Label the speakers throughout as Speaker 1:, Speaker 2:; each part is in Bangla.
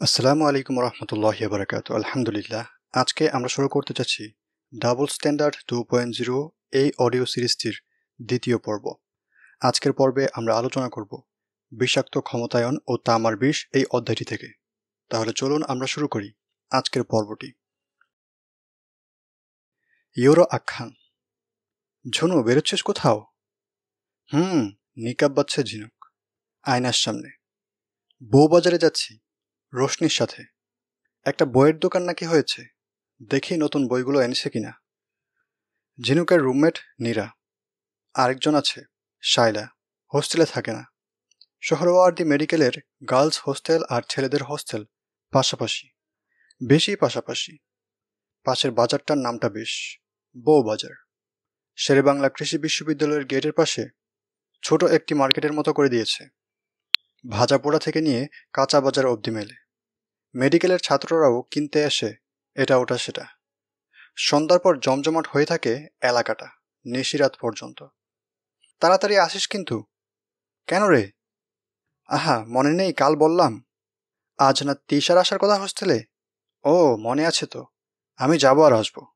Speaker 1: আসসালামু আলাইকুম রহমতুল্লাহ বারাকাতু আলহামদুলিল্লাহ। আজকে আমরা শুরু করতে চাচ্ছি double standard two point zero এই অডিও সিরিজটির দ্বিতীয় পর্ব। আজকের পর্বে আমরা আলোচনা করব বিষাক্ত ক্ষমতায়ন ও তামার বিষ এই অধ্যায়টি থেকে। তাহলে চলুন আমরা শুরু করি আজকের পর্বটি। ইউরো আখ্যান। ঝুনু, বেরোচ্ছিস কোথাও? হুম, নিকাব বাচ্ছে ঝিনুক। আয়নার সামনে। বউ বাজারে যাচ্ছি। রোশনির সাথে। একটা বইয়ের দোকান নাকি হয়েছে? দেখি নতুন বইগুলো এনেছে কিনা। ঝিনুকের রুমমেট নীরা। আরেকজন আছে শাইলা হোস্টেলে থাকে না। সোহরওয়ার্দি মেডিকেলের গার্লস হোস্টেল আর ছেলেদের হোস্টেল পাশাপাশি। বেশি পাশাপাশি। পাশের বাজারটার নামটা বেশ, বউ বাজার। শেরেবাংলা কৃষি বিশ্ববিদ্যালয়ের গেটের পাশে ছোট একটি মার্কেটের মতো করে দিয়েছে। ভাজা পোড়া থেকে নিয়ে কাঁচা বাজার অবধি মেলে। মেডিকেলের ছাত্ররাও কিনতে আসে, এটা ওটা সেটা। সন্ধ্যার পর জমজমাট হয়ে থাকে এলাকাটা, নিশিরাত পর্যন্ত। তাড়াতাড়ি আসিস কিন্তু। কেন রে? আহা, মনে নেই, কাল বললাম। আজ না তিসার আসার কথা হোস্টেলে ও, মনে আছে তো। আমি যাব আর আসব।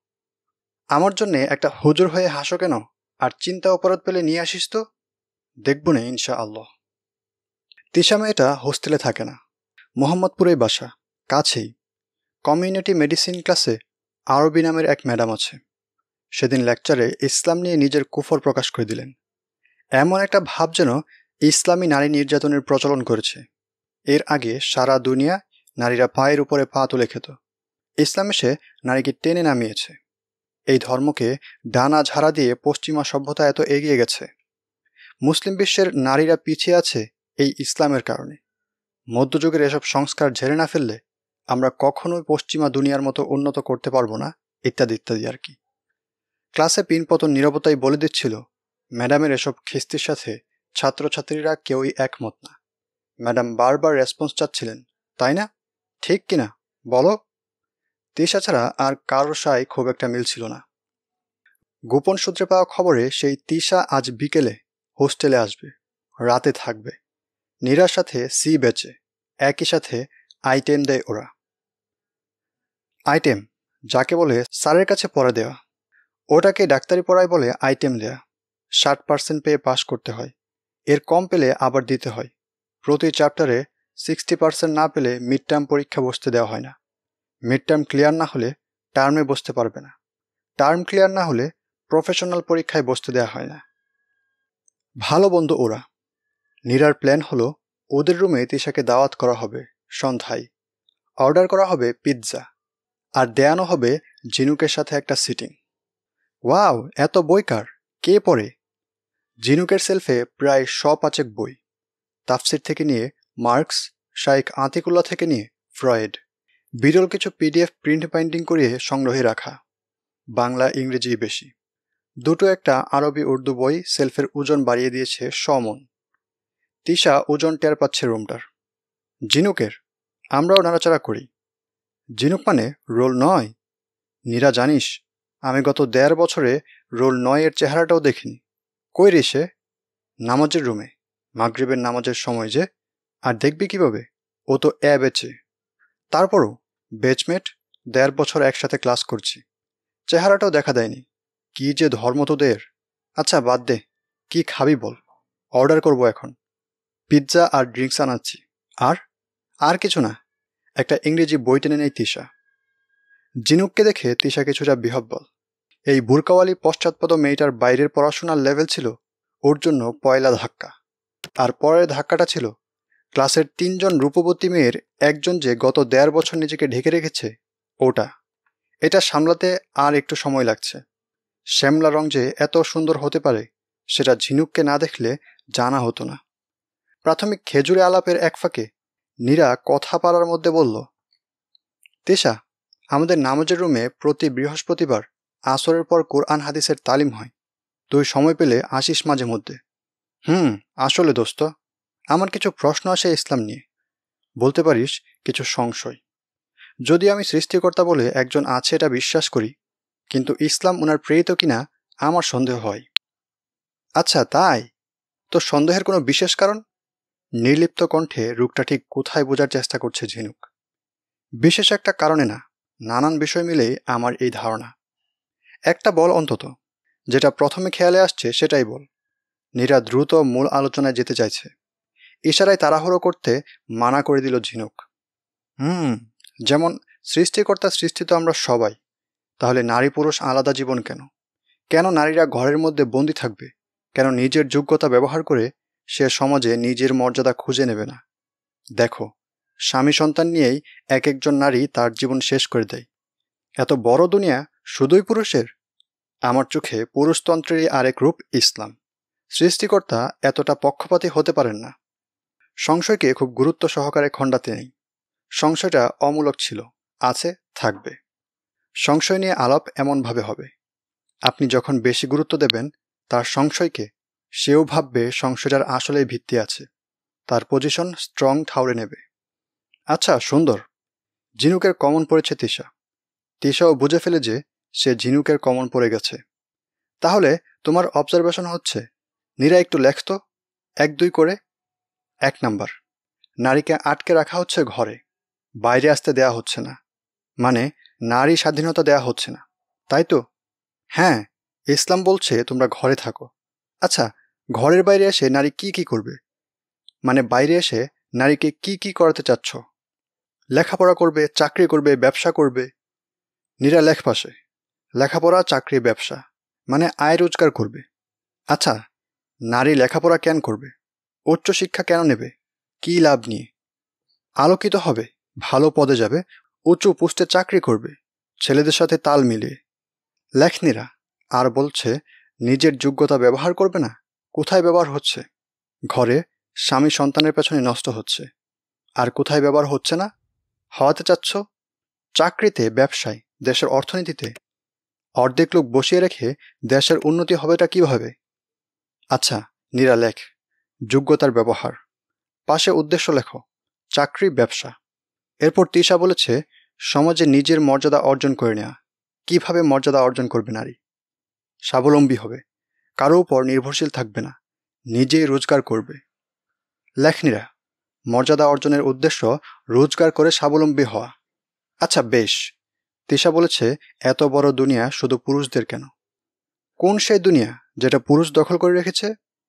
Speaker 1: আমার জন্যে একটা হুজুর হয়ে হাসো কেন? আর চিন্তা অপরাধ পেলে নিয়ে আসিস তো? দেখব না ইনশা আল্লাহ তিশা মেয়েটা হোস্টেলে থাকে না। মোহাম্মদপুরেই বাসা, কাছেই। কমিউনিটি মেডিসিন ক্লাসে আরবি নামের এক ম্যাডাম আছে। সেদিন লেকচারে ইসলাম নিয়ে নিজের কুফর প্রকাশ করে দিলেন। এমন একটা ভাব যেন ইসলামী নারী নির্যাতনের প্রচলন করেছে। এর আগে সারা দুনিয়া নারীরা পায়ের উপরে পা তুলে খেত। ইসলাম এসে নারীকে টেনে নামিয়েছে। এই ধর্মকে ডানা ঝাড়া দিয়ে পশ্চিমা সভ্যতা এত এগিয়ে গেছে। মুসলিম বিশ্বের নারীরা পিছিয়ে আছে এই ইসলামের কারণে। মধ্যযুগের এসব সংস্কার ঝেড়ে না ফেললে আমরা কখনোই পশ্চিমা দুনিয়ার মতো উন্নত করতে পারব না, ইত্যাদি ইত্যাদি আর কি। ক্লাসে পিনপতন নিরবতাই বলে দিচ্ছিল, ম্যাডামের এসব খিস্তির সাথে ছাত্রছাত্রীরা কেউই একমত না। ম্যাডাম বারবার রেসপন্স চাচ্ছিলেন, তাই না? ঠিক কিনা? বলো? তিশা ছাড়া আর কারোর সাই খুব একটা মিল ছিল না। গোপন সূত্রে পাওয়া খবরে সেই তিশা আজ বিকেলে হোস্টেলে আসবে, রাতে থাকবে। নীরার সাথে সি বেচে, একই সাথে আইটেম দেয় ওরা। আইটেম, যাকে বলে স্যারের কাছে পড়া দেওয়া ওটাকে ডাক্তারি পড়ায় বলে আইটেম দেয়া। ষাট পার্সেন্ট পেয়ে পাশ করতে হয়। এর কম পেলে আবার দিতে হয়। প্রতি চ্যাপ্টারে সিক্সটি পার্সেন্ট না পেলে মিড টার্ম পরীক্ষা বসতে দেওয়া হয় না। মিড টার্ম ক্লিয়ার না হলে টার্মে বসতে পারবে না। টার্ম ক্লিয়ার না হলে প্রফেশনাল পরীক্ষায় বসতে দেওয়া হয় না। ভালো বন্ধু ওরা। নীরার প্ল্যান হলো, ওদের রুমে তিশাকে দাওয়াত করা হবে সন্ধ্যায়। অর্ডার করা হবে পিৎজা। আর দেয়ানো হবে জিনুকের সাথে একটা সিটিং। ওয়াও, এত বই কার? কে পড়ে? জিনুকের সেলফে প্রায় শ পাঁচেক বই। তাফসির থেকে নিয়ে মার্কস, শাইখ আতিকুল্লা থেকে নিয়ে ফ্রয়েড। বিরল কিছু পিডিএফ প্রিন্ট বাইন্ডিং করিয়ে সংগ্রহে রাখা। বাংলা, ইংরেজি বেশি। দুটো একটা আরবি উর্দু বই সেলফের ওজন বাড়িয়ে দিয়েছে সমন। তিশা ওজন টের পাচ্ছে রুমটার। জিনুকের, আমরাও নাড়াচাড়া করি। জিনুক মানে রোল নয়? নীরা, জানিস, আমি গত দেড় বছরে রোল নয়ের চেহারাটাও দেখিনি। কই রে সে? নামাজের রুমে। মাগরিবের নামাজের সময় যে। আর দেখবি কীভাবে? ও তো এ বেচে। তারপরও বেচমেট দেড় বছর একসাথে ক্লাস করছি। চেহারাটাও দেখা দেয়নি। কি যে ধর্ম তোদের। আচ্ছা বাদ দে। কি খাবি বল? অর্ডার করব এখন। পিৎজা আর ড্রিঙ্কস আনাচ্ছি। আর? আর কিছু না। একটা ইংরেজি বই টেনে নেই তিশা। জিনুককে দেখে তিশা কিছুটা বিহব্বল এই বুরকাওয়ালি পশ্চাৎপদ মেয়েটার বাইরের পড়াশোনার লেভেল ছিল ওর জন্য পয়লা ধাক্কা। আর পরের ধাক্কাটা ছিল, ক্লাসের তিনজন রূপবতী মেয়ের একজন যে গত দেড় বছর নিজেকে ঢেকে রেখেছে, ওটা। এটা সামলাতে আর একটু সময় লাগছে। শ্যামলা রং যে এত সুন্দর হতে পারে, সেটা ঝিনুককে না দেখলে জানা হতো না। প্রাথমিক খেজুরে আলাপের এক ফাঁকে নীরা কথা পাড়ার মধ্যে বলল, তেশা, আমাদের নামাজের রুমে প্রতি বৃহস্পতিবার আসরের পর কোরআন হাদিসের তালিম হয়। তুই সময় পেলে আসিস মাঝে মধ্যে। হুম, আসলে দোস্ত, আমার কিছু প্রশ্ন আসে ইসলাম নিয়ে। বলতে পারিস কিছু সংশয়। যদি আমি সৃষ্টিকর্তা বলে একজন আছে এটা বিশ্বাস করি, কিন্তু ইসলাম ওনার প্রেরিত কিনা আমার সন্দেহ হয়। আচ্ছা তাই? তো সন্দেহের কোনো বিশেষ কারণ? নির্লিপ্ত কণ্ঠে রূপটা ঠিক কোথায় বোঝার চেষ্টা করছে ঝিনুক। বিশেষ একটা কারণে না, নানান বিষয় মিলেই আমার এই ধারণা। একটা বল অন্তত, যেটা প্রথমে খেয়ালে আসছে সেটাই বল। নীরা দ্রুত মূল আলোচনায় যেতে চাইছে। ইশারায় তাড়াহুড়ো করতে মানা করে দিল ঝিনুক। হুম, যেমন সৃষ্টিকর্তা সৃষ্টি তো আমরা সবাই, তাহলে নারী পুরুষ আলাদা জীবন কেন? কেন নারীরা ঘরের মধ্যে বন্দি থাকবে? কেন নিজের যোগ্যতা ব্যবহার করে সে সমাজে নিজের মর্যাদা খুঁজে নেবে না। দেখো, স্বামী সন্তান নিয়েই এক একজন নারী তার জীবন শেষ করে দেয়। এত বড় দুনিয়া শুধুই পুরুষের? আমার চোখে পুরুষতন্ত্রেরই আরেক রূপ ইসলাম। সৃষ্টিকর্তা এতটা পক্ষপাতী হতে পারেন না। সংশয়কে খুব গুরুত্ব সহকারে খণ্ডাতে নেই। সংশয়টা অমূলক ছিল, আছে, থাকবে। সংশয় নিয়ে আলাপ এমনভাবে হবে। আপনি যখন বেশি গুরুত্ব দেবেন, তার সংশয়কে সেও ভাববে সংশয়টার আসলেই ভিত্তি আছে। তার পজিশন স্ট্রং ঠাউরে নেবে। আচ্ছা সুন্দর। ঝিনুকের কমন পড়েছে তিশা। তিশাও বুঝে ফেলে যে সে ঝিনুকের কমন পড়ে গেছে। তাহলে তোমার অবজারভেশন হচ্ছে, নীরা একটু লেখত, এক দুই করে, এক নাম্বার। নারীকে আটকে রাখা হচ্ছে ঘরে, বাইরে আসতে দেয়া হচ্ছে না। মানে নারী স্বাধীনতা দেয়া হচ্ছে না। তাই তো? হ্যাঁ ইসলাম বলছে তোমরা ঘরে থাকো। আচ্ছা ঘরের বাইরে এসে নারী কি কি করবে? মানে বাইরে এসে নারীকে কি কি করাতে চাচ্ছ? লেখাপড়া করবে, চাকরি করবে, ব্যবসা করবে। নিরা লেখ পাশে। লেখাপড়া, চাকরি, ব্যবসা। মানে আয় রোজগার করবে। আচ্ছা নারী লেখাপড়া কেন করবে? উচ্চশিক্ষা কেন নেবে? কি লাভ নিয়ে? আলোকিত হবে, ভালো পদে যাবে, উঁচু পোস্টে চাকরি করবে, ছেলেদের সাথে তাল মিলিয়ে। লেখনীরা আর বলছে, নিজের যোগ্যতা ব্যবহার করবে না? কোথায় ব্যবহার হচ্ছে? ঘরে স্বামী সন্তানের পেছনে নষ্ট হচ্ছে। আর কোথায় ব্যবহার হচ্ছে না? হওয়াতে চাচ্ছ? চাকরিতে, ব্যবসায়, দেশের অর্থনীতিতে। অর্ধেক লোক বসিয়ে রেখে দেশের উন্নতি হবেটা কীভাবে? আচ্ছা নিরা, লেখ। যোগ্যতার ব্যবহার। পাশে উদ্দেশ্য লেখো। চাকরি, ব্যবসা। এরপর তিশা বলেছে, সমাজে নিজের মর্যাদা অর্জন করে নেওয়া কীভাবে মর্যাদা অর্জন করবে নারী? স্বাবলম্বী হবে। কারও উপর নির্ভরশীল থাকবে না, নিজেই রোজগার করবে। লেখনীরা, মর্যাদা অর্জনের উদ্দেশ্য রোজগার করে স্বাবলম্বী হওয়া। আচ্ছা বেশ। তিশা বলেছে, এত বড় দুনিয়া শুধু পুরুষদের কেন? কোন সেই দুনিয়া যেটা পুরুষ দখল করে রেখেছে,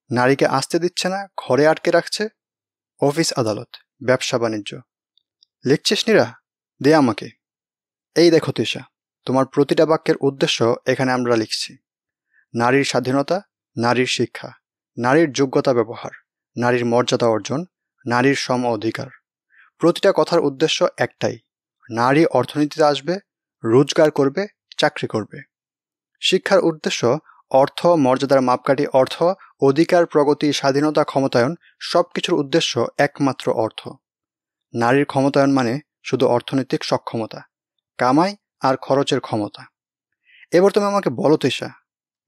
Speaker 1: নারীকে আসতে দিচ্ছে না, ঘরে আটকে রাখছে? অফিস আদালত, ব্যবসা বাণিজ্য। লিখছিস নিরা? দে আমাকে। এই দেখো তিশা, তোমার প্রতিটা বাক্যের উদ্দেশ্য এখানে আমরা লিখছি। নারীর স্বাধীনতা, নারীর শিক্ষা, নারীর যোগ্যতা ব্যবহার, নারীর মর্যাদা অর্জন, নারীর সম অধিকার। প্রতিটা কথার উদ্দেশ্য একটাই, নারী অর্থনীতিতে আসবে, রোজগার করবে, চাকরি করবে। শিক্ষার উদ্দেশ্য অর্থ, মর্যাদার মাপকাঠি, অর্থ, অধিকার, প্রগতি, স্বাধীনতা, ক্ষমতায়ন সব কিছুর উদ্দেশ্য একমাত্র অর্থ। নারীর ক্ষমতায়ন মানে শুধু অর্থনৈতিক সক্ষমতা, কামাই আর খরচের ক্ষমতা। এবার তুমি আমাকে বলো, তেষা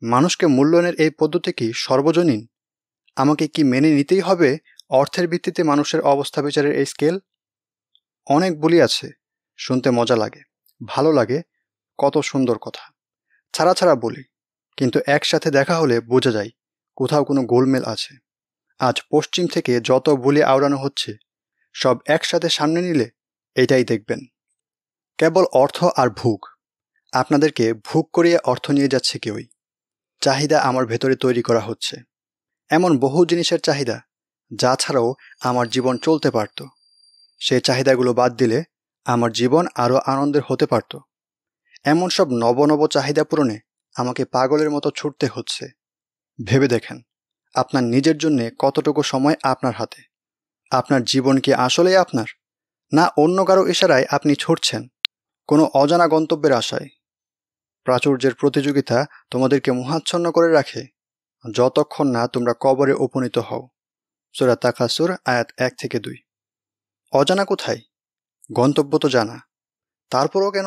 Speaker 1: মানুষকে মূল্যায়নের এই পদ্ধতি কি সর্বজনীন? আমাকে কি মেনে নিতেই হবে অর্থের ভিত্তিতে মানুষের অবস্থা বিচারের এই স্কেল? অনেক বলি আছে, শুনতে মজা লাগে, ভালো লাগে, কত সুন্দর কথা। ছাড়া ছাড়া বলি, কিন্তু একসাথে দেখা হলে বোঝা যায়, কোথাও কোনো গোলমেল আছে। আজ পশ্চিম থেকে যত বলি আওড়ানো হচ্ছে, সব একসাথে সামনে নিলে এটাই দেখবেন। কেবল অর্থ আর ভুগ। আপনাদেরকে ভুগ করিয়ে অর্থ নিয়ে যাচ্ছে কেউই। চাহিদা আমার ভেতরে তৈরি করা হচ্ছে। এমন বহু জিনিসের চাহিদা, যা ছাড়াও আমার জীবন চলতে পারত। সেই চাহিদাগুলো বাদ দিলে আমার জীবন আরও আনন্দের হতে পারত। এমন সব নব নব চাহিদা পূরণে আমাকে পাগলের মতো ছুটতে হচ্ছে। ভেবে দেখেন, আপনার নিজের জন্যে কতটুকু সময় আপনার হাতে? আপনার জীবন কি আসলেই আপনার? না অন্য কারও ইশারায় আপনি ছুটছেন? কোনো অজানা গন্তব্যের আশায়? প্রাচুর্যের প্রতিযোগিতা তোমাদেরকে মোহাচ্ছন্ন করে রাখে। যতক্ষণ না তোমরা কবরে উপনীত হও। সুরা তাকাসুর, আয়াত এক থেকে দুই। অজানা কোথায়? গন্তব্য তো জানা। তারপরও কেন?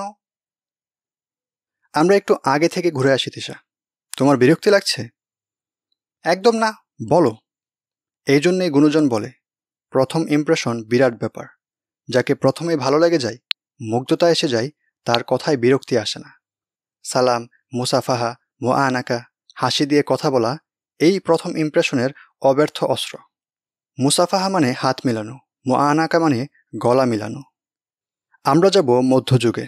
Speaker 1: আমরা একটু আগে থেকে ঘুরে আসি, তিশা। তোমার বিরক্তি লাগছে? একদম না, বলো। এই জন্যেই গুণজন বলে, প্রথম ইমপ্রেশন বিরাট ব্যাপার। যাকে প্রথমে ভালো লেগে যায়, মুগ্ধতা এসে যায়, তার কথায় বিরক্তি আসে না। সালাম, মুসাফাহা মোয়ানাকা হাসি দিয়ে কথা বলা, এই প্রথম ইমপ্রেশনের অব্যর্থ অস্ত্র। মুসাফাহা মানে হাত মেলানো মোয়ানাকা মানে গলা মিলানো। আমরা যাব মধ্যযুগে।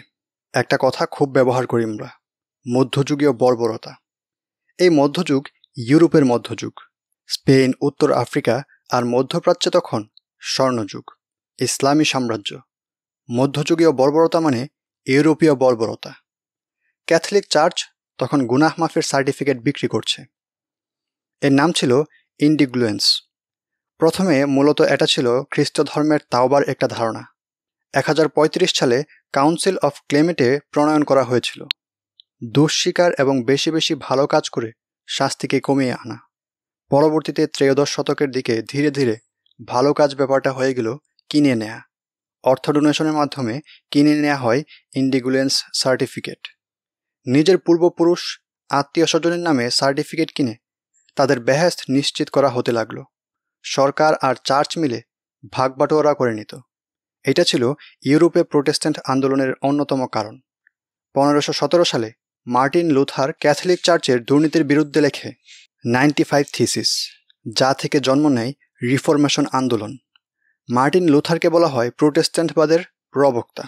Speaker 1: একটা কথা খুব ব্যবহার করি আমরা, মধ্যযুগীয় বর্বরতা। এই মধ্যযুগ ইউরোপের মধ্যযুগ, স্পেন, উত্তর আফ্রিকা আর মধ্যপ্রাচ্যে তখন স্বর্ণযুগ, ইসলামী সাম্রাজ্য। মধ্যযুগীয় বর্বরতা মানে ইউরোপীয় বর্বরতা। ক্যাথলিক চার্চ তখন গুনাহ মাফের সার্টিফিকেট বিক্রি করছে। এর নাম ছিল ইন্ডিগ্লুয়েন্স। প্রথমে মূলত এটা ছিল খ্রিস্ট ধর্মের তাওবার একটা ধারণা। এক হাজার পঁয়ত্রিশ সালে কাউন্সিল অফ ক্লেমেটে প্রণয়ন করা হয়েছিল। দুঃস্বীকার এবং বেশি বেশি ভালো কাজ করে শাস্তিকে কমিয়ে আনা। পরবর্তীতে ত্রয়োদশ শতকের দিকে ধীরে ধীরে ভালো কাজ ব্যাপারটা হয়ে গেল কিনে নেয়া। অর্থ ডোনেশনের মাধ্যমে কিনে নেওয়া হয় ইন্ডিগুলেন্স সার্টিফিকেট। নিজের পূর্বপুরুষ আত্মীয় স্বজনের নামে সার্টিফিকেট কিনে তাদের বেহেস্ত নিশ্চিত করা হতে লাগল। সরকার আর চার্চ মিলে ভাগ বাটোয়ারা করে নিত। এটা ছিল ইউরোপে প্রোটেস্ট্যান্ট আন্দোলনের অন্যতম কারণ। পনেরোশো সতেরো সালে মার্টিন লুথার ক্যাথলিক চার্চের দুর্নীতির বিরুদ্ধে লেখে, নাইনটি ফাইভ থিসিস, যা থেকে জন্ম নেয় রিফরমেশন আন্দোলন। মার্টিন লুথারকে বলা হয় প্রোটেস্ট্যান্টবাদের প্রবক্তা।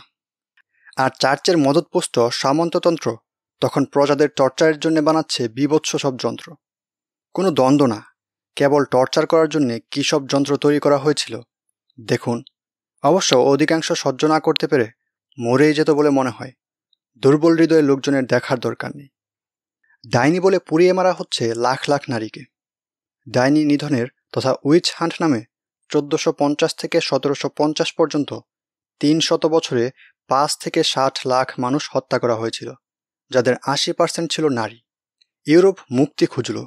Speaker 1: আর চার্চের মদতপুষ্ট সামন্ততন্ত্র তখন প্রজাদের টর্চারের জন্য বানাচ্ছে বিভৎস সব যন্ত্র। কোনো দ্বন্দ্ব না, কেবল টর্চার করার জন্যে কী সব যন্ত্র তৈরি করা হয়েছিল? দেখুন, অবশ্য অধিকাংশ সহ্য না করতে পেরে মরেই যেত বলে মনে হয়। দুর্বল হৃদয়ের লোকজনের দেখার দরকার নেই। ডাইনি বলে পুড়িয়ে মারা হচ্ছে লাখ লাখ নারীকে। ডাইনি নিধনের তথা উইচ হান্ট নামে চোদ্দশো পঞ্চাশ থেকে সতেরোশো পঞ্চাশ পর্যন্ত তিন শত বছরে পাঁচ থেকে ষাট লাখ মানুষ হত্যা করা হয়েছিল। যাদের আশি পার্সেন্ট ছিল নারী। ইউরোপ মুক্তি খুঁজল।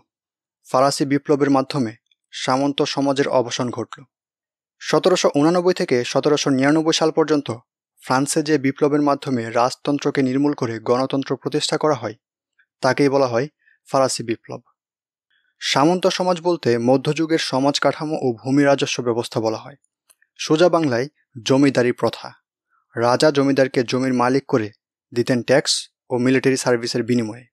Speaker 1: ফরাসি বিপ্লবের মাধ্যমে সামন্ত সমাজের অবসান ঘটল। সতেরোশো উনানব্বই থেকে সতেরোশো নিরানব্বই সাল পর্যন্ত ফ্রান্সে যে বিপ্লবের মাধ্যমে রাজতন্ত্রকে নির্মূল করে গণতন্ত্র প্রতিষ্ঠা করা হয়, তাকেই বলা হয় ফরাসি বিপ্লব। সামন্ত সমাজ বলতে মধ্যযুগের সমাজ কাঠামো ও ভূমি রাজস্ব ব্যবস্থা বলা হয়। সোজা বাংলায় জমিদারি প্রথা। রাজা জমিদারকে জমির মালিক করে দিতেন ট্যাক্স ও মিলিটারি সার্ভিসের বিনিময়ে।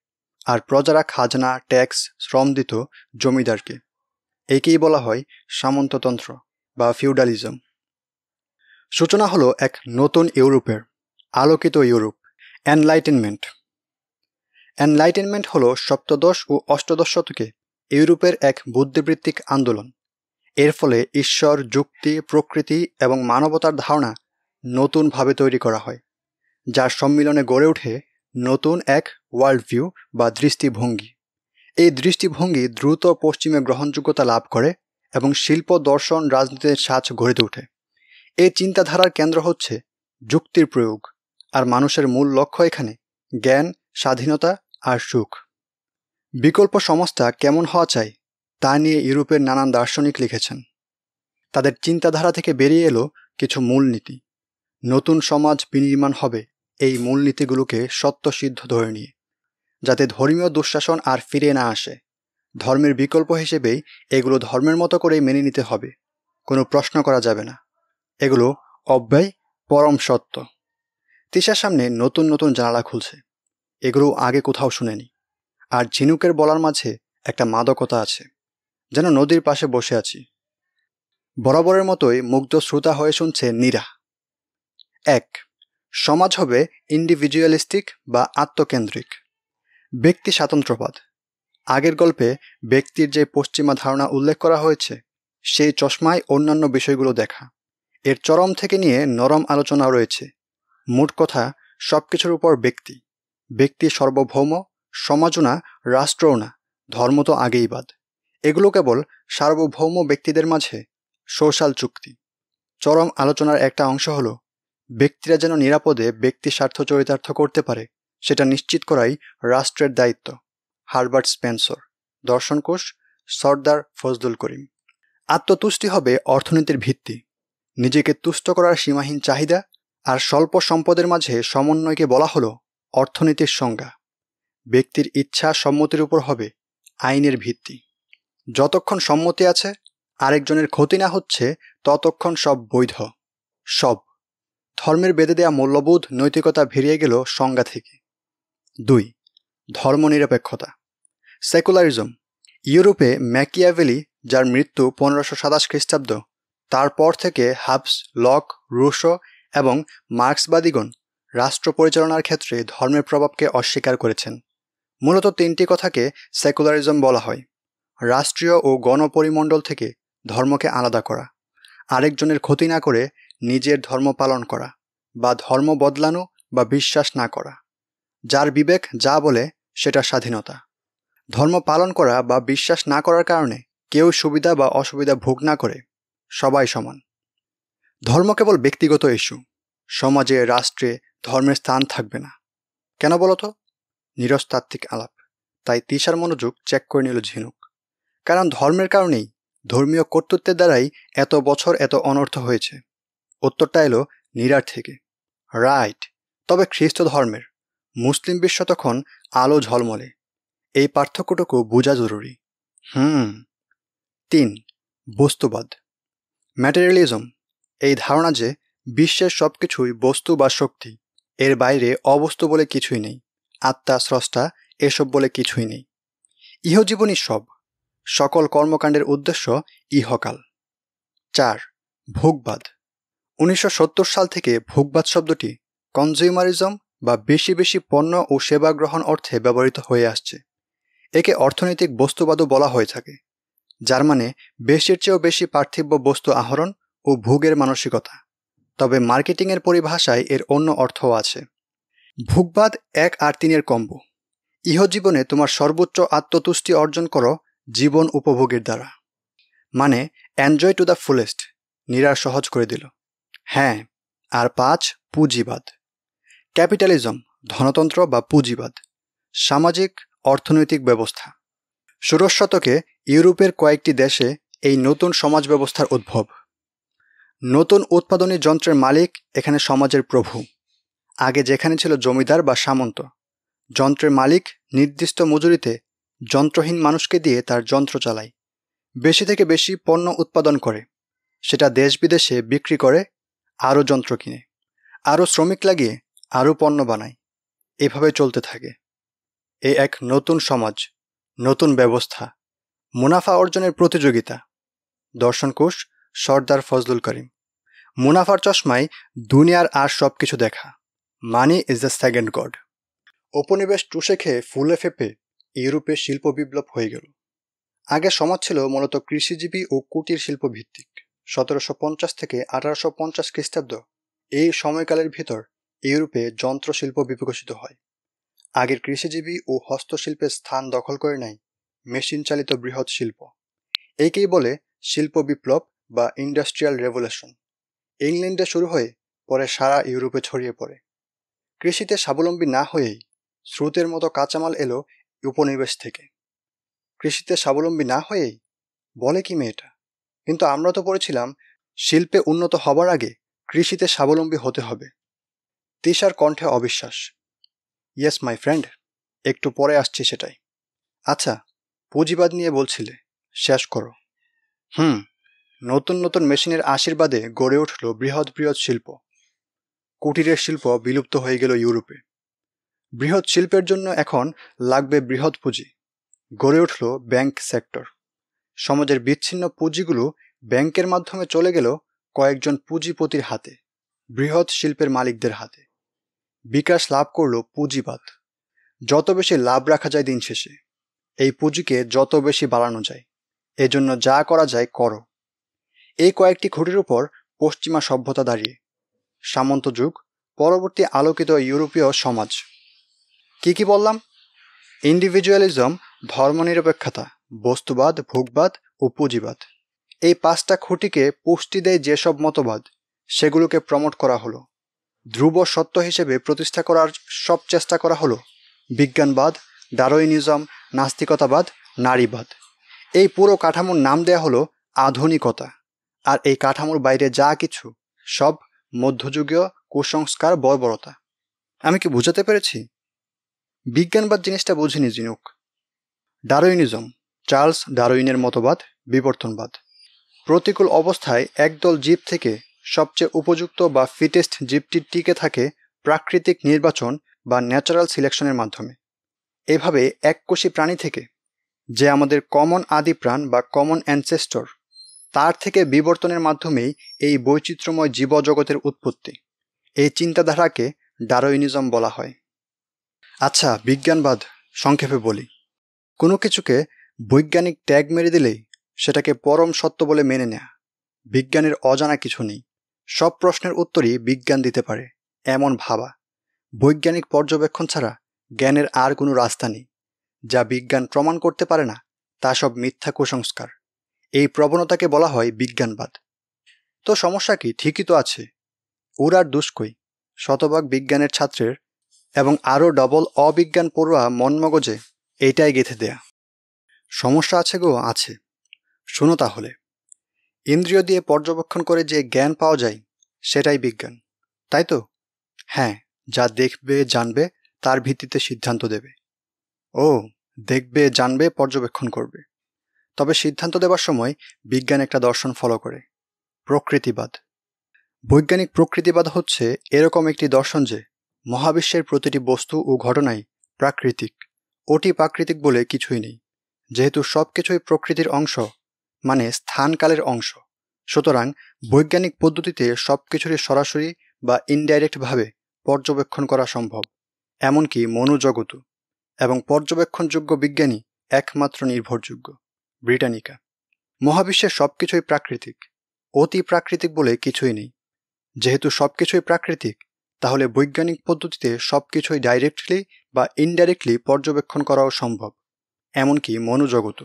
Speaker 1: আর প্রজারা খাজনা ট্যাক্স শ্রম দিত জমিদারকে। একেই বলা হয় সামন্ততন্ত্র বা ফিউডালিজম সূচনা হলো এক নতুন ইউরোপের, আলোকিত ইউরোপ এনলাইটেনমেন্ট এনলাইটেনমেন্ট হলো সপ্তদশ ও অষ্টদশ শতকে ইউরোপের এক বুদ্ধিবৃত্তিক আন্দোলন। এর ফলে ঈশ্বর, যুক্তি, প্রকৃতি এবং মানবতার ধারণা নতুনভাবে তৈরি করা হয়, যার সম্মিলনে গড়ে ওঠে নতুন এক ওয়ার্ল্ড ভিউ বা দৃষ্টিভঙ্গি। এই দৃষ্টিভঙ্গি দ্রুত পশ্চিমে গ্রহণযোগ্যতা লাভ করে এবং শিল্প, দর্শন, রাজনীতির সাজ গড়ে ওঠে এই চিন্তাধারার কেন্দ্র হচ্ছে যুক্তির প্রয়োগ আর মানুষের মূল লক্ষ্য এখানে জ্ঞান, স্বাধীনতা আর সুখ। বিকল্প সমাজটা কেমন হওয়া চাই তা নিয়ে ইউরোপের নানান দার্শনিক লিখেছেন। তাদের চিন্তাধারা থেকে বেরিয়ে এলো কিছু মূলনীতি। নতুন সমাজ বিনির্মাণ হবে এই মূলনীতিগুলোকে সত্যসিদ্ধ ধরে নিয়ে, যাতে ধর্মীয় দুঃশাসন আর ফিরে না আসে। ধর্মের বিকল্প হিসেবেই এগুলো ধর্মের মতো করেই মেনে নিতে হবে। কোনো প্রশ্ন করা যাবে না। এগুলো অব্যয়, পরম সত্য। তিশার সামনে নতুন নতুন জানালা খুলছে। এগুলো আগে কোথাও শুনেনি। আর ঝিনুকের বলার মাঝে একটা মাদকতা আছে। যেন নদীর পাশে বসে আছি। বরাবরের মতোই মুগ্ধ শ্রোতা হয়ে শুনছে নীরা। এক সমাজ হবে ইন্ডিভিজুয়ালিস্টিক বা আত্মকেন্দ্রিক। ব্যক্তি স্বাতন্ত্র্যবাদ। আগের গল্পে ব্যক্তির যে পশ্চিমা ধারণা উল্লেখ করা হয়েছে, সেই চশমায় অন্যান্য বিষয়গুলো দেখা। এর চরম থেকে নিয়ে নরম আলোচনা রয়েছে। মোট কথা সব কিছুর উপর ব্যক্তি। ব্যক্তি সর্বভৌম সমাজও না রাষ্ট্রও না ধর্ম তো আগেই বাদ। এগুলো কেবল সার্বভৌম ব্যক্তিদের মাঝে সোশ্যাল চুক্তি। চরম আলোচনার একটা অংশ হলো ব্যক্তিরা যেন নিরাপদে ব্যক্তি স্বার্থ চরিতার্থ করতে পারে, সেটা নিশ্চিত করাই রাষ্ট্রের দায়িত্ব। Herbert Spencer. দর্শনকোষ সর্দার ফজলুল করিম। আত্মতুষ্টি হবে অর্থনীতির ভিত্তি। নিজেকে তুষ্ট করার সীমাহীন চাহিদা আর স্বল্প সম্পদের মাঝে সমন্বয়কে বলা হলো অর্থনীতির সংজ্ঞা। ব্যক্তির ইচ্ছা সম্মতির উপর হবে আইনের ভিত্তি। যতক্ষণ সম্মতি আছে, আরেকজনের ক্ষতি না হচ্ছে, ততক্ষণ সব বৈধ। সব। ধর্মের বেঁধে দেয়া মূল্যবোধ নৈতিকতা ভেরিয়ে গেল সংজ্ঞা থেকে। দুই, ধর্মনিরপেক্ষতা। সেকুলারিজম। ইউরোপে ম্যাকিয়াভেলি, যার মৃত্যু পনেরোশো সাতাশ খ্রিস্টাব্দ, তারপর থেকে হাবস, লক, রুশো এবং মার্ক্সবাদীগণ রাষ্ট্র পরিচালনার ক্ষেত্রে ধর্মের প্রভাবকে অস্বীকার করেছেন। মূলত তিনটি কথাকে সেকুলারিজম বলা হয়। রাষ্ট্রীয় ও গণপরিমণ্ডল থেকে ধর্মকে আলাদা করা। আরেকজনের ক্ষতি না করে নিজের ধর্ম পালন করা বা ধর্ম বদলানো বা বিশ্বাস না করা। যার বিবেক যা বলে সেটা স্বাধীনতা। ধর্ম পালন করা বা বিশ্বাস না করার কারণে কেউ সুবিধা বা অসুবিধা ভোগ না করে, সবাই সমান। ধর্ম কেবল ব্যক্তিগত ইস্যু, সমাজে, রাষ্ট্রে, ধর্মের স্থান থাকবে না। কেন বলতো নিরস্তাত্ত্বিক আলাপ, তাই তিসার মনোযোগ চেক করে নিল ঝিনুক। কারণ ধর্মের কারণেই ধর্মীয় কর্তৃত্বের দ্বারাই এত বছর এত অনর্থ হয়েছে। উত্তরটা এলো নিরার থেকে। রাইট তবে খ্রিস্ট ধর্মের। মুসলিম বিশ্ব তখন আলো ঝলমলে। এই পার্থক্যটুকু বোঝা জরুরি। হুম। তিন, বস্তুবাদ। ম্যাটেরিয়ালিজম এই ধারণা যে বিশ্বের সব কিছুই বস্তু বা শক্তি, এর বাইরে অবস্তু বলে কিছুই নেই, আত্মা, স্রষ্টা, এসব বলে কিছুই নেই। ইহজীবনী সব, সকল কর্মকাণ্ডের উদ্দেশ্য ইহকাল। চার, ভোগবাদ। উনিশশো সত্তর সাল থেকে ভোগবাদ শব্দটি কনজিউমারিজম বা বেশি বেশি পণ্য ও সেবা গ্রহণ অর্থে ব্যবহৃত হয়ে আসছে। একে অর্থনৈতিক বস্তুবাদও বলা হয়ে থাকে, যার মানে বেশির চেয়েও বেশি পার্থিব্য বস্তু আহরণ ও ভোগের মানসিকতা। তবে মার্কেটিংয়ের পরিভাষায় এর অন্য অর্থও আছে। ভোগবাদ এক আর তিনের কম্ব। ইহজীবনে তোমার সর্বোচ্চ আত্মতুষ্টি অর্জন করো জীবন উপভোগের দ্বারা। মানে এনজয় টু দ্য ফুলেস্ট নিরার সহজ করে দিল। হ্যাঁ আর পাঁচ, পুঁজিবাদ। ক্যাপিটালিজম, ধনতন্ত্র বা পুঁজিবাদ। সামাজিক, অর্থনৈতিক ব্যবস্থা। ষোড়শ শতকে ইউরোপের কয়েকটি দেশে এই নতুন সমাজ ব্যবস্থার উদ্ভব। নতুন উৎপাদনী যন্ত্রের মালিক এখানে সমাজের প্রভু। আগে যেখানে ছিল জমিদার বা সামন্ত। যন্ত্রের মালিক নির্দিষ্ট মজুরিতে যন্ত্রহীন মানুষকে দিয়ে তার যন্ত্র চালায়। বেশি থেকে বেশি পণ্য উৎপাদন করে। সেটা দেশ বিদেশে বিক্রি করে আরও যন্ত্র কিনে, আরও শ্রমিক লাগিয়ে, আরও পণ্য বানায়। এভাবে চলতে থাকে। এ এক নতুন সমাজ, নতুন ব্যবস্থা, মুনাফা অর্জনের প্রতিযোগিতা। দর্শনকোষ সর্দার ফজলুল করিম। মুনাফার চশমায় দুনিয়ার আর সব কিছু দেখা। Money is the second god. উপনিবেশ টুসে খেয়ে ফুলে ফেপে ইউরোপে শিল্প বিপ্লব হয়ে গেল। আগে সমাজ ছিল মূলত কৃষিজীবী ও কুটির শিল্প ভিত্তিক সতেরোশো পঞ্চাশ থেকে আঠারোশো পঞ্চাশ খ্রিস্টাব্দ এই সময়কালের ভিতর ইউরোপে যন্ত্রশিল্প বিকশিত হয়। আগের কৃষিজীবী ও হস্তশিল্পের স্থান দখল করে নেয় মেশিন চালিত বৃহৎ শিল্প। একেই বলে শিল্প বিপ্লব বা ইন্ডাস্ট্রিয়াল রেভলিউশন। ইংল্যান্ডে শুরু হয়ে পরে সারা ইউরোপে ছড়িয়ে পড়ে। কৃষিতে স্বাবলম্বী না হয়েই স্রোতের মতো কাঁচামাল এলো উপনিবেশ থেকে। কৃষিতে স্বাবলম্বী না হয়েই বলে কি মেয়েটা? কিন্তু আমরা তো পড়েছিলাম শিল্পে উন্নত হবার আগে কৃষিতে স্বাবলম্বী হতে হবে। তিশার কণ্ঠে অবিশ্বাস। ইয়েস মাই ফ্রেন্ড একটু পরে আসছি সেটাই। আচ্ছা পুঁজিবাদ নিয়ে বলছিলে, শেষ করো। হুম, নতুন নতুন মেশিনের আশীর্বাদে গড়ে উঠল বৃহৎ বৃহৎ শিল্প। কুটিরের শিল্প বিলুপ্ত হয়ে গেল ইউরোপে। বৃহৎ শিল্পের জন্য এখন লাগবে বৃহৎ পুঁজি। গড়ে উঠল ব্যাংক সেক্টর। সমাজের বিচ্ছিন্ন পুঁজিগুলো ব্যাংকের মাধ্যমে চলে গেল কয়েকজন পুঁজিপতির হাতে, বৃহৎ শিল্পের মালিকদের হাতে। বিকাশ লাভ করল পুঁজিবাদ। যত বেশি লাভ রাখা যায় দিন শেষে, এই পুঁজিকে যত বেশি বাড়ানো যায়, এজন্য যা করা যায় করো। এই কয়েকটি খুঁটির উপর পশ্চিমা সভ্যতা দাঁড়িয়ে। সামন্ত যুগ, পরবর্তী আলোকিত ইউরোপীয় সমাজ। কি কি বললাম? ইন্ডিভিজুয়ালিজম ধর্মনিরপেক্ষতা। বস্তুবাদ, ভোগবাদ ও পুঁজিবাদ। এই পাঁচটা খুঁটিকে পুষ্টি দেয় যেসব মতবাদ, সেগুলোকে প্রমোট করা হলো। ধ্রুব সত্য হিসেবে প্রতিষ্ঠা করার সব চেষ্টা করা হলো। বিজ্ঞানবাদ ডারোইনিজম নাস্তিকতাবাদ, নারীবাদ। এই পুরো কাঠামোর নাম দেয়া হলো আধুনিকতা। আর এই কাঠামোর বাইরে যা কিছু, সব মধ্যযুগীয় কুসংস্কার বর্বরতা। আমি কি বুঝাতে পেরেছি? বিজ্ঞানবাদ জিনিসটা বুঝিনি, জিনুক। ডারোইনিজম চার্লস ডারোইনের মতবাদ, বিবর্তনবাদ। প্রতিকূল অবস্থায় একদল জীব থেকে সবচেয়ে উপযুক্ত বা ফিটেস্ট জীবটি টিকে থাকে প্রাকৃতিক নির্বাচন বা ন্যাচারাল সিলেকশনের মাধ্যমে। এভাবে এককোষী প্রাণী থেকে যে আমাদের কমন আদি প্রাণ বা কমন অ্যানসেস্টর, তার থেকে বিবর্তনের মাধ্যমেই এই বৈচিত্র্যময় জীবজগতের উৎপত্তি, এই চিন্তাধারাকে ডারোইনিজম বলা হয়। আচ্ছা বিজ্ঞানবাদ, সংক্ষেপে বলি। কোনো কিছুকে বৈজ্ঞানিক ট্যাগ মেরে দিলেই সেটাকে পরম সত্য বলে মেনে নেয়া। বিজ্ঞানের অজানা কিছু নেই। সব প্রশ্নের উত্তরই বিজ্ঞান দিতে পারে, এমন ভাবা। বৈজ্ঞানিক পর্যবেক্ষণ ছাড়া জ্ঞানের আর কোনো রাস্তা নেই। যা বিজ্ঞান প্রমাণ করতে পারে না, তা সব মিথ্যা কুসংস্কার। এই প্রবণতাকে বলা হয় বিজ্ঞানবাদ। তো সমস্যা কি? ঠিকই তো আছে। আর দুষ্কই শতভাগ বিজ্ঞানের ছাত্রের এবং আরও ডবল অবিজ্ঞান পড়ুয়া মনমগজে এইটাই গেঁথে দেয়া। সমস্যা আছে গো, আছে। শোনো তাহলে। ইন্দ্রিয় দিয়ে পর্যবেক্ষণ করে যে জ্ঞান পাওয়া যায়, সেটাই বিজ্ঞান, তাই তো? হ্যাঁ যা দেখবে, জানবে, তার ভিত্তিতে সিদ্ধান্ত দেবে। ও, দেখবে, জানবে, পর্যবেক্ষণ করবে। তবে সিদ্ধান্ত দেওয়ার সময় বিজ্ঞান একটা দর্শন ফলো করে। প্রকৃতিবাদ। বৈজ্ঞানিক প্রকৃতিবাদ হচ্ছে এরকম একটি দর্শন যে, মহাবিশ্বের প্রতিটি বস্তু ও ঘটনাই প্রাকৃতিক। অতি প্রাকৃতিক বলে কিছুই নেই। যেহেতু সব কিছুই প্রকৃতির অংশ মানে স্থানকালের অংশ। সুতরাং বৈজ্ঞানিক পদ্ধতিতে সব কিছুরই সরাসরি বা ইনডাইরেক্টভাবে পর্যবেক্ষণ করা সম্ভব, এমনকি মনোজগতও, এবং পর্যবেক্ষণযোগ্য বিজ্ঞানী একমাত্র নির্ভরযোগ্য, ব্রিটানিকা। মহাবিশ্বের সবকিছুই প্রাকৃতিক, অতি প্রাকৃতিক বলে কিছুই নেই। যেহেতু সবকিছুই প্রাকৃতিক, তাহলে বৈজ্ঞানিক পদ্ধতিতে সবকিছুই ডাইরেক্টলি বা ইনডাইরেক্টলি পর্যবেক্ষণ করাও সম্ভব। এমনকি মনোজগত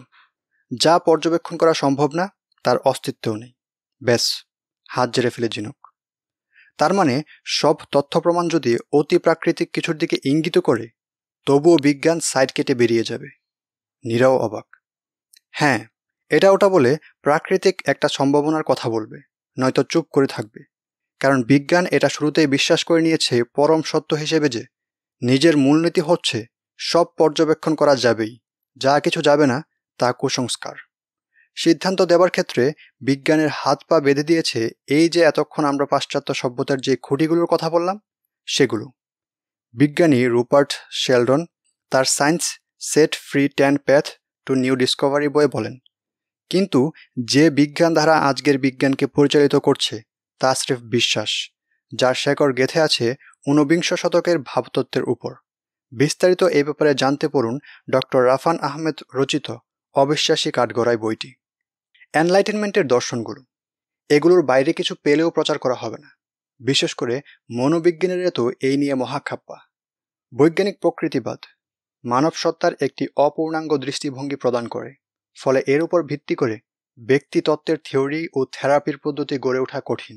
Speaker 1: যা পর্যবেক্ষণ করা সম্ভব না, তার অস্তিত্বও নেই। ব্যাস, হাত জেরে ফেলে জিনুক তার মানে সব তথ্য প্রমাণ যদি অতি প্রাকৃতিক কিছুর দিকে ইঙ্গিত করে, তবুও বিজ্ঞান সাইড কেটে বেরিয়ে যাবে। নীরাও অবাক। হ্যাঁ এটা ওটা বলে প্রাকৃতিক একটা সম্ভাবনার কথা বলবে, নয়তো চুপ করে থাকবে। কারণ বিজ্ঞান এটা শুরুতেই বিশ্বাস করে নিয়েছে পরম সত্য হিসেবে যে, নিজের মূলনীতি হচ্ছে সব পর্যবেক্ষণ করা যাবেই। যা কিছু যাবে না, তা কুসংস্কার। সিদ্ধান্ত দেওয়ার ক্ষেত্রে বিজ্ঞানের হাত পা বেঁধে দিয়েছে এই যে এতক্ষণ আমরা পাশ্চাত্য সভ্যতার যে খুঁটিগুলোর কথা বললাম, সেগুলো। বিজ্ঞানী রুপার্ট শেলডন তার science set free ten path to new discovery বয়ে বলেন, কিন্তু যে বিজ্ঞান ধারা আজকের বিজ্ঞানকে পরিচালিত করছে, তা স্রেফ বিশ্বাস, যার শেকড় গেথে আছে ঊনবিংশ শতকের ভাবতত্ত্বের উপর। বিস্তারিত এই ব্যাপারে জানতে পড়ুন ডক্টর রাফান আহমেদ রচিত অবিশ্বাসী কাঠগড়াই বইটি। এনলাইটেনমেন্টের দর্শনগুলো এগুলোর বাইরে কিছু পেলেও প্রচার করা হবে না। বিশেষ করে মনোবিজ্ঞানীরা তো এই নিয়ে মহাখাপ্পা। বৈজ্ঞানিক প্রকৃতিবাদ। মানব সত্তার একটি অপূর্ণাঙ্গ দৃষ্টিভঙ্গি প্রদান করে। ফলে এর উপর ভিত্তি করে ব্যক্তিতত্ত্বের থিওরি ও থেরাপির পদ্ধতি গড়ে ওঠা কঠিন।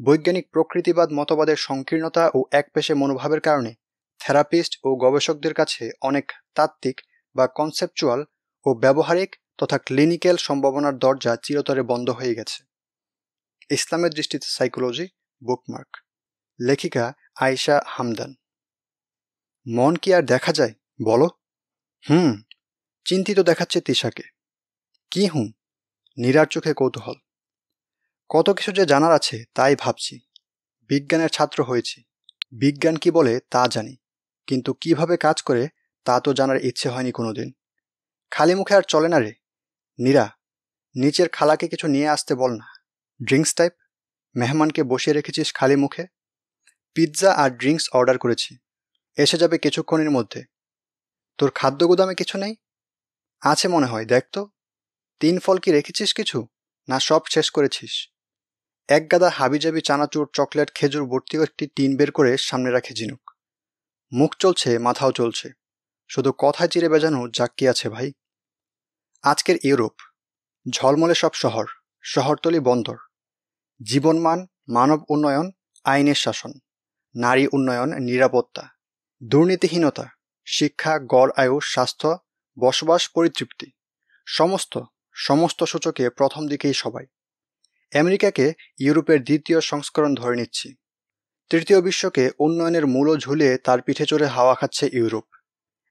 Speaker 1: বৈজ্ঞানিক প্রকৃতিবাদ মতবাদের সংকীর্ণতা ও একপেশে মনোভাবের কারণে থেরাপিস্ট ও গবেষকদের কাছে অনেক তাত্ত্বিক বা কনসেপচুয়াল ও ব্যবহারিক তথা ক্লিনিক্যাল সম্ভাবনার দরজা চিরতরে বন্ধ হয়ে গেছে। ইসলামের দৃষ্টিতে সাইকোলজি, বুকমার্ক। লেখিকা আয়শা হামদান। মন কি আর দেখা যায়, বলো? হুম, চিন্তিত দেখাচ্ছে তিশাকে। কি হুম? নীরার চোখে কৌতূহল। কত কিছু যে জানার আছে, তাই ভাবছি। বিজ্ঞানের ছাত্র হয়েছি। বিজ্ঞান কি বলে, তা জানি। কিন্তু কীভাবে কাজ করে, তা তো জানার ইচ্ছে হয়নি কোনোদিন। খালি মুখে আর চলে না রে। নীরা নিচের খালাকে কিছু নিয়ে আসতে বল না। Drinks type? মেহমানকে বসিয়ে রেখেছিস খালি মুখে? পিৎজা আর ড্রিঙ্কস অর্ডার করেছি। এসে যাবে কিছুক্ষণের মধ্যে। তোর খাদ্য গুদামে কিছু নেই? আছে মনে হয়, দেখ তো। তিন ফল কি রেখেছিস কিছু? না সব শেষ করেছিস? এক গাদা হাবিজাবি চানাচুর, চকলেট, খেজুর ভর্তি একটি টিন বের করে সামনে রাখে জিনুক মুখ চলছে, মাথাও চলছে। শুধু কথায় চিরে বেজানো যাক জাক্কি আছে ভাই। আজকের ইউরোপ, ঝলমলে সব শহর, শহরতলি বন্দর। জীবনমান মানব উন্নয়ন, আইনের শাসন। নারী উন্নয়ন, নিরাপত্তা। দুর্নীতিহীনতা, শিক্ষা, গড়, আয়ু, স্বাস্থ্য, বসবাস, পরিতৃপ্তি। সমস্ত সমস্ত সূচকে প্রথম দিকেই সবাই। আমেরিকাকে ইউরোপের দ্বিতীয় সংস্করণ ধরে নিচ্ছি। তৃতীয় বিশ্বকে উন্নয়নের মূল্য ঝুলে তার পিঠে চড়ে হাওয়া খাচ্ছে ইউরোপ।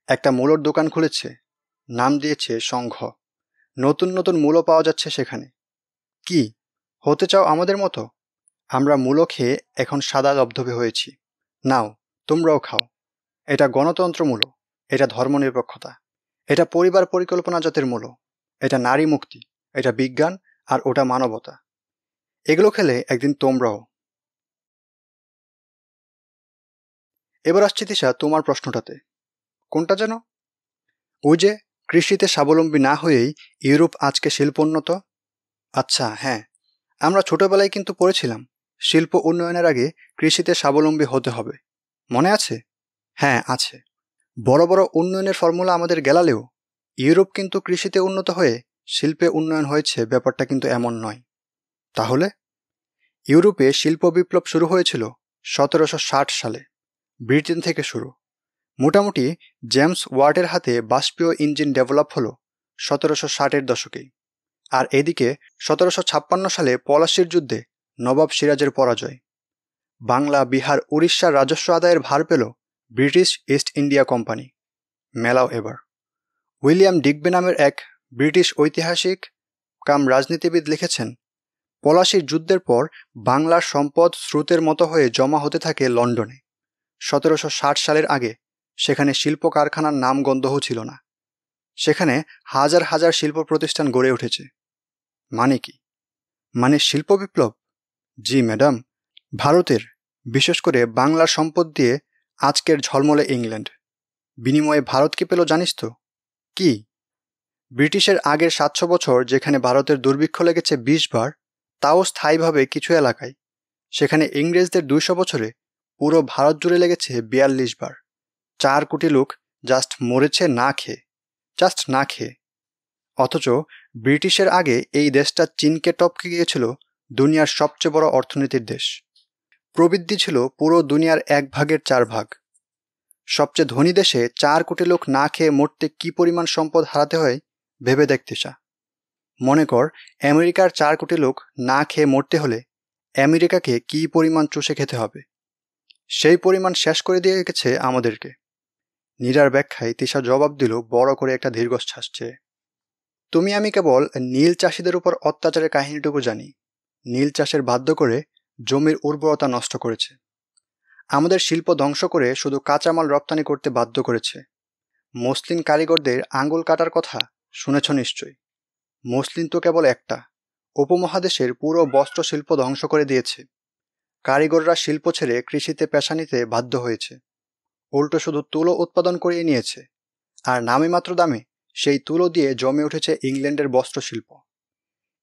Speaker 1: একটা মূলর দোকান খুলেছে, নাম দিয়েছে সংঘ। নতুন নতুন মূল্য পাওয়া যাচ্ছে সেখানে। কি? হতে চাও আমাদের মতো? আমরা মূলো খেয়ে এখন সাদা দবধবে হয়েছি। নাও, তোমরাও খাও। এটা গণতন্ত্র মূল্য এটা ধর্মনিরপেক্ষতা। এটা পরিবার পরিকল্পনা জাতের মূল্য এটা নারী মুক্তি, এটা বিজ্ঞান আর ওটা মানবতা। এগুলো খেলে একদিন তোমরাও এবার আসছি তিশা তোমার প্রশ্নটাতে। কোনটা যেন? ওই যে কৃষিতে স্বাবলম্বী না হয়েই ইউরোপ আজকে শিল্পোন্নত? আচ্ছা হ্যাঁ। আমরা ছোটবেলায় কিন্তু পড়েছিলাম, শিল্প উন্নয়নের আগে কৃষিতে স্বাবলম্বী হতে হবে। মনে আছে? হ্যাঁ আছে। বড় বড় উন্নয়নের ফর্মুলা আমাদের গেলালেও ইউরোপ কিন্তু কৃষিতে উন্নত হয়ে শিল্পে উন্নয়ন হয়েছে ব্যাপারটা কিন্তু এমন নয়। তাহলে? ইউরোপে শিল্প বিপ্লব শুরু হয়েছিল সতেরোশো ষাট সালে। ব্রিটেন থেকে শুরু। মোটামুটি জেমস ওয়ার্ডের হাতে বাষ্পীয় ইঞ্জিন ডেভেলপ হলো সতেরোশো ষাটের দশকেই। আর এদিকে সতেরোশো ছাপ্পান্ন সালে পলাশির যুদ্ধে নবাব সিরাজের পরাজয়। বাংলা, বিহার, উড়িষ্যার রাজস্ব আদায়ের ভার পেল ব্রিটিশ ইস্ট ইন্ডিয়া কোম্পানি। মেলাও এবার। উইলিয়াম ডিগবে নামের এক ব্রিটিশ ঐতিহাসিক কাম রাজনীতিবিদ লিখেছেন, পলাশির যুদ্ধের পর বাংলার সম্পদ স্রোতের মতো হয়ে জমা হতে থাকে লন্ডনে। সতেরোশো ষাট সালের আগে সেখানে শিল্প কারখানার নাম গন্ধও ছিল না। সেখানে হাজার হাজার শিল্প প্রতিষ্ঠান গড়ে উঠেছে। মানে কি? মানে শিল্প বিপ্লব? জি, ম্যাডাম। ভারতের, বিশেষ করে বাংলার সম্পদ দিয়ে আজকের ঝলমলে ইংল্যান্ড। বিনিময়ে ভারত কি পেল জানিস তো? কি? ব্রিটিশের আগের সাতশো বছর যেখানে ভারতের দুর্ভিক্ষ লেগেছে বিশ বার, তাও স্থায়ীভাবে কিছু এলাকায়। সেখানে ইংরেজদের দুইশো বছরে পুরো ভারত জুড়ে লেগেছে বিয়াল্লিশ বার। চার কোটি লোক জাস্ট মরেছে না খেয়ে জাস্ট না খেয়ে। অথচ ব্রিটিশের আগে এই দেশটা চীনকে টপকে গিয়েছিল দুনিয়ার সবচেয়ে বড় অর্থনীতির দেশ। প্রবৃদ্ধি ছিল পুরো দুনিয়ার এক ভাগের চার ভাগ। সবচেয়ে ধনী দেশে চার কোটি লোক না খেয়ে মরতে কি পরিমাণ সম্পদ হারাতে হয় ভেবে দেখতে চা। মনে কর, আমেরিকার চার কোটি লোক না খেয়ে মরতে হলে আমেরিকাকে কি পরিমাণ চষে খেতে হবে? সেই পরিমাণ শেষ করে দিয়ে গেছে আমাদেরকে। নীরার ব্যাখ্যায় তিশা জবাব দিল, বড় করে একটা দীর্ঘশ্বাস চেয়ে তুমি আমি কেবল নীল চাষিদের উপর অত্যাচারের কাহিনীটুকু জানি। নীল চাষের বাধ্য করে জমির উর্বরতা নষ্ট করেছে। আমাদের শিল্প ধ্বংস করে শুধু কাঁচামাল রপ্তানি করতে বাধ্য করেছে। মসলিন কারিগরদের আঙ্গুল কাটার কথা শুনেছ নিশ্চয়ই। মসলিন তো কেবল একটা। উপমহাদেশের পুরো বস্ত্র শিল্প ধ্বংস করে দিয়েছে। কারিগররা শিল্প ছেড়ে কৃষিতে পেশা নিতে বাধ্য হয়েছে। উল্টো শুধু তুলো উৎপাদন করিয়ে নিয়েছে। আর নামে মাত্র দামে সেই তুলো দিয়ে জমে উঠেছে ইংল্যান্ডের বস্ত্র শিল্প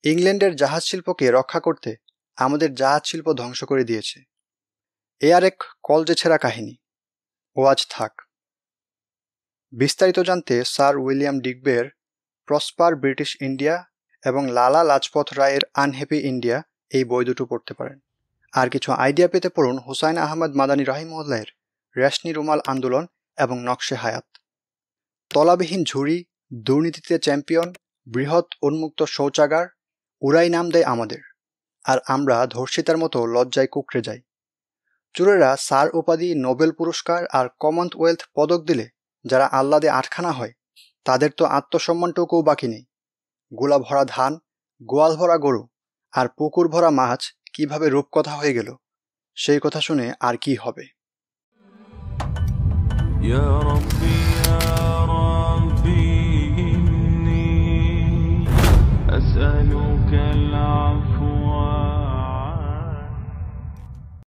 Speaker 1: ইংল্যান্ডের জাহাজ শিল্পকে রক্ষা করতে আমাদের জাহাজ শিল্প ধ্বংস করে দিয়েছে। এ আর এক কলজে ছেঁড়া কাহিনী। ও আজ থাক। বিস্তারিত জানতে স্যার উইলিয়াম ডিগবের প্রসপার ব্রিটিশ ইন্ডিয়া এবং লালা লাজপথ রায়ের আনহ্যাপি ইন্ডিয়া এই বই দুটো পড়তে পারেন। আর কিছু আইডিয়া পেতে পড়ুন হুসাইন আহমদ মাদানী রহিমউল্লাহের রেশনি রুমাল আন্দোলন এবং নকশে হায়াত। তলাবিহীন ঝুড়ি, দুর্নীতিতে চ্যাম্পিয়ন, বৃহৎ উন্মুক্ত শৌচাগার, উড়াই নাম দেয় আমাদের। আর আমরা ধর্ষিতার মতো লজ্জায় কুকড়ে যাই। চুরেরা সার উপাধি, নোবেল পুরস্কার আর কমনওয়েলথ পদক দিলে যারা আহ্লাদে আটখানা হয়, তাদের তো আত্মসম্মানটুকুও বাকি নেই। গোলা ভরা ধান গোয়াল ভরা গরু আর পুকুর ভরা মাছ কিভাবে রূপকথা হয়ে গেল সেই কথা শুনে আর কি হবে
Speaker 2: يا ربي يا ربي إني أسألك العفو